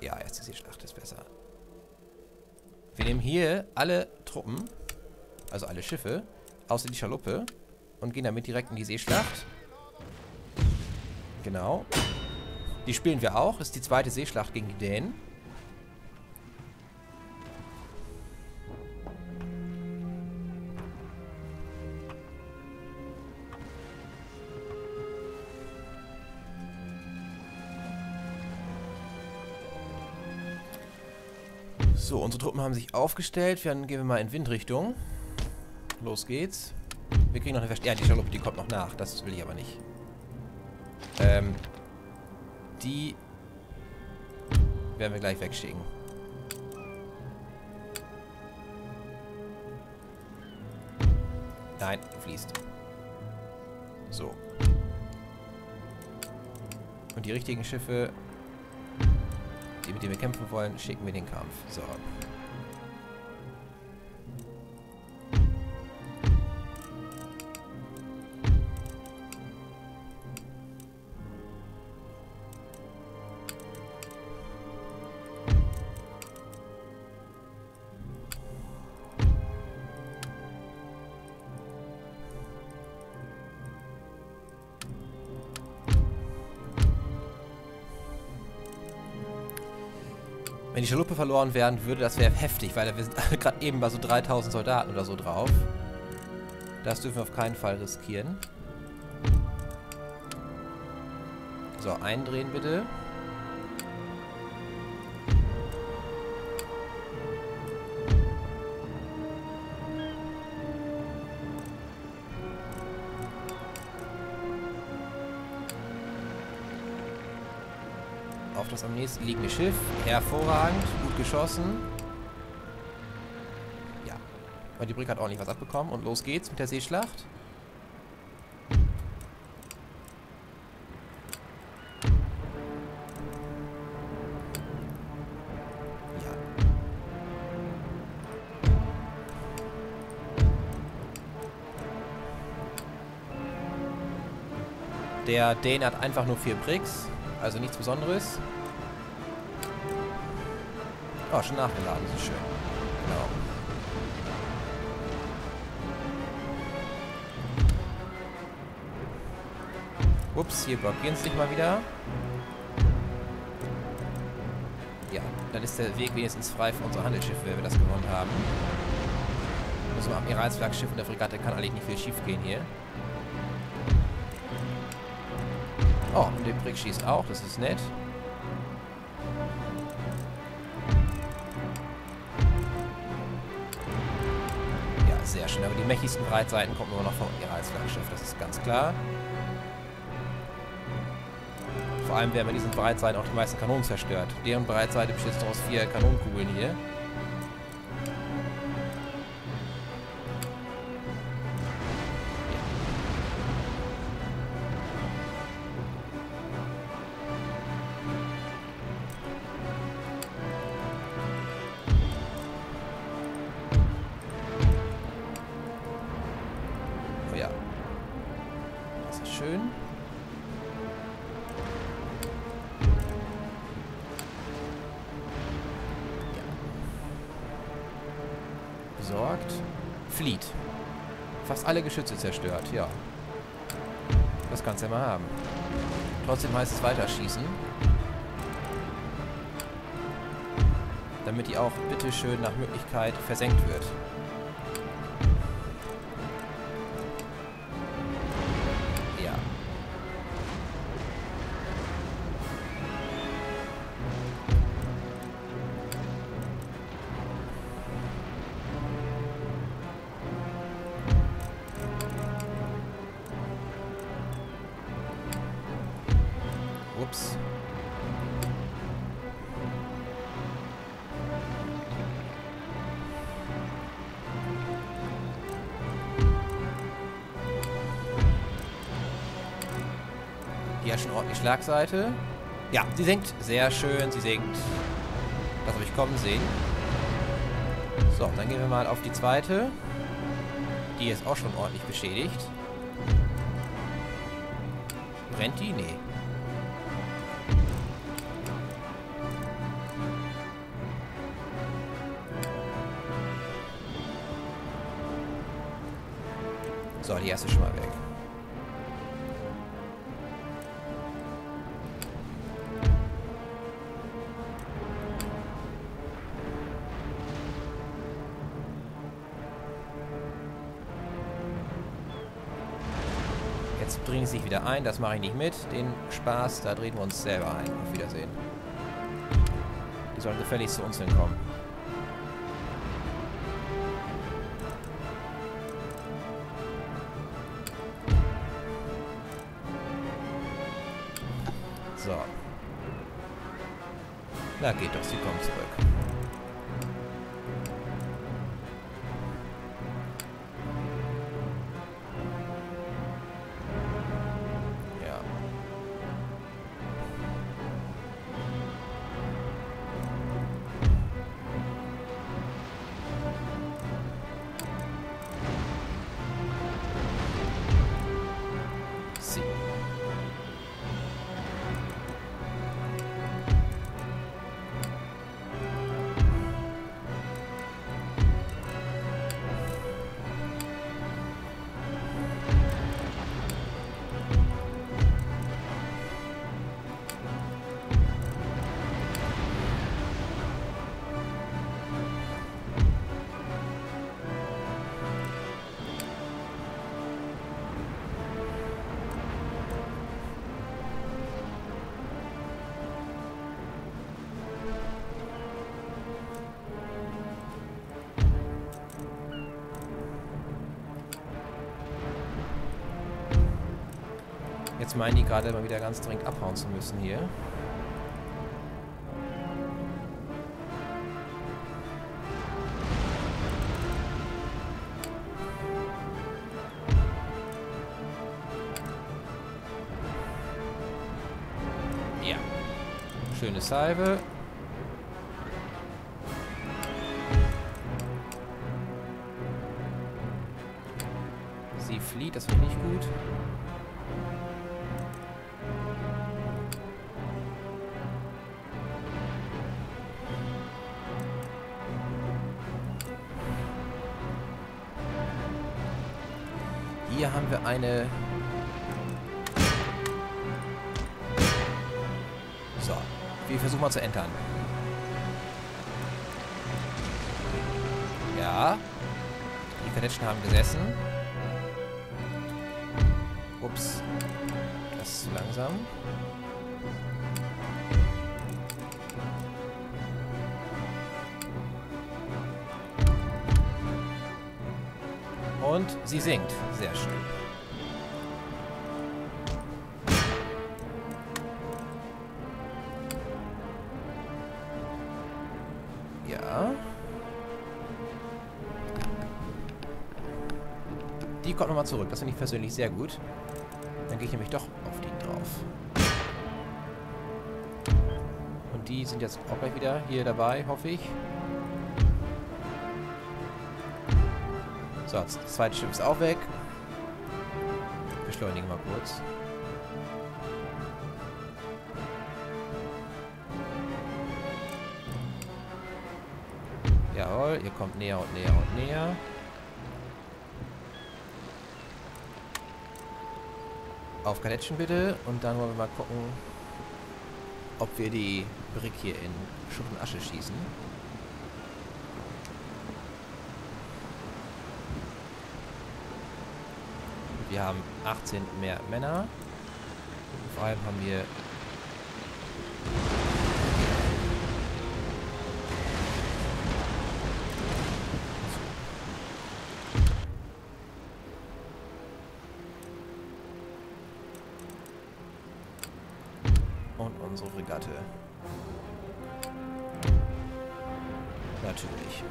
Ja, erste Seeschlacht ist besser. Wir nehmen hier alle Truppen, also alle Schiffe, außer die Schaluppe und gehen damit direkt in die Seeschlacht. Genau. Die spielen wir auch. Ist die zweite Seeschlacht gegen die Dänen. So, unsere Truppen haben sich aufgestellt. Dann gehen wir mal in Windrichtung. Los geht's. Wir kriegen noch eine Verstärkung. Ja, die Schaluppe, die kommt noch nach. Das will ich aber nicht. Ähm, die werden wir gleich wegschicken. Nein, fließt. So. Und die richtigen Schiffe, die mit denen wir kämpfen wollen, schicken wir den Kampf. So. Wenn die Schaluppe verloren werden würde, das wäre heftig, weil wir sind gerade eben bei so 3000 Soldaten oder so drauf. Das dürfen wir auf keinen Fall riskieren. So, eindrehen bitte. Auf das am nächsten liegende Schiff. Hervorragend, gut geschossen. Ja. Und die Brücke hat ordentlich was abbekommen. Und los geht's mit der Seeschlacht. Der Dane hat einfach nur vier Bricks. Also nichts Besonderes. Oh, schon nachgeladen, ist schön. Genau. Ups, hier blockieren sie sich mal wieder. Ja, dann ist der Weg wenigstens frei für unsere Handelsschiffe, wenn wir das gewonnen haben. Unser Admiralsflaggschiff und der Fregatte kann eigentlich nicht viel schief gehen hier. Oh, und der Brick schießt auch, das ist nett. Ja, sehr schön. Aber die mächtigsten Breitseiten kommen nur noch vom Admiralsflaggschiff, das ist ganz klar. Vor allem werden bei diesen Breitseiten auch die meisten Kanonen zerstört. Deren Breitseite besteht aus vier Kanonenkugeln hier. Flieht. Fast alle Geschütze zerstört, ja. Das kannst du ja mal haben. Trotzdem heißt es weiterschießen. Damit die auch bitteschön nach Möglichkeit versenkt wird. Die hat schon ordentlich Schlagseite. Ja, sie sinkt. Sehr schön, sie sinkt. Das habe ich kommen sehen. So, dann gehen wir mal auf die zweite. Die ist auch schon ordentlich beschädigt. Brennt die? Nee. So, die erste ist schon mal weg. Sie sich wieder ein, das mache ich nicht mit. Den Spaß, da drehen wir uns selber ein. Auf Wiedersehen. Die sollen gefälligst zu uns hinkommen. So. Na geht doch, sie kommen zurück. Jetzt meinen die gerade mal wieder ganz dringend abhauen zu müssen hier. Ja. Schöne Salve. Sie flieht, das ich nicht gut. Haben wir eine... So, wir versuchen mal zu entern. Ja. Die Kadetschen haben gesessen. Ups. Das ist zu langsam. Und sie singt. Sehr schön. Ja. Die kommt nochmal zurück. Das finde ich persönlich sehr gut. Dann gehe ich nämlich doch auf die drauf. Und die sind jetzt auch gleich wieder hier dabei, hoffe ich. So, das zweite Schiff ist auch weg. Beschleunigen mal kurz. Jawohl, ihr kommt näher und näher und näher. Auf Kadettchen bitte. Und dann wollen wir mal gucken, ob wir die Brick hier in Schutt und Asche schießen. Wir haben 18 mehr Männer. Vor allem haben wir und unsere Fregatte. Natürlich.